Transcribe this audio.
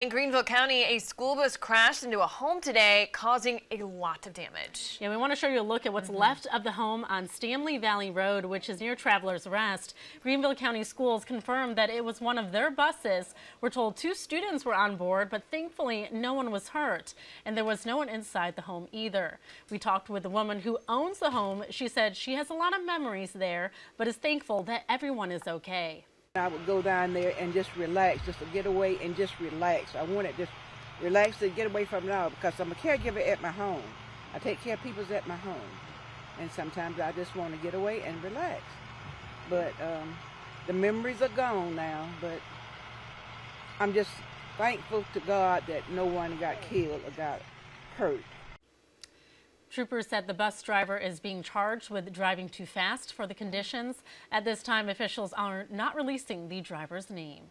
In Greenville County, a school bus crashed into a home today, causing a lot of damage. Yeah, we want to show you a look at what's mm -hmm. left of the home on Stanley Valley Road, which is near Travelers Rest. Greenville County Schools confirmed that it was one of their buses. We're told two students were on board, but thankfully no one was hurt. And there was no one inside the home either. We talked with the woman who owns the home. She said she has a lot of memories there, but is thankful that everyone is okay. I would go down there and just relax, just to get away and just relax. I wanted just relax and get away from it all because I'm a caregiver at my home. I take care of people at my home. And sometimes I just want to get away and relax. But um, the memories are gone now, but I'm just thankful to God that no one got killed or got hurt. Troopers said the bus driver is being charged with driving too fast for the conditions. At this time, officials are not releasing the driver's name.